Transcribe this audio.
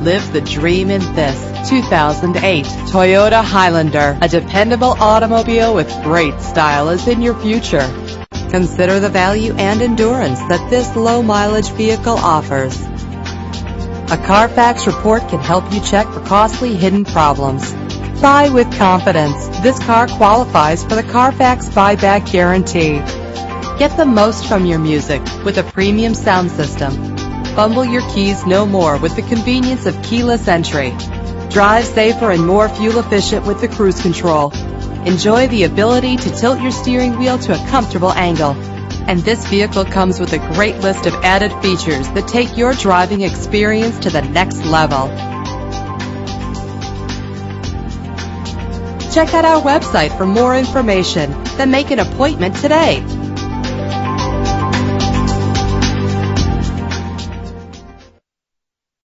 Live the dream in this 2008 Toyota Highlander. A dependable automobile with great style is in your future. Consider the value and endurance that this low mileage vehicle offers. A Carfax report can help you check for costly hidden problems. Buy with confidence. This car qualifies for the Carfax buyback guarantee. Get the most from your music with a premium sound system. Fumble your keys no more with the convenience of keyless entry. Drive safer and more fuel efficient with the cruise control. Enjoy the ability to tilt your steering wheel to a comfortable angle. And this vehicle comes with a great list of added features that take your driving experience to the next level. Check out our website for more information, then make an appointment today.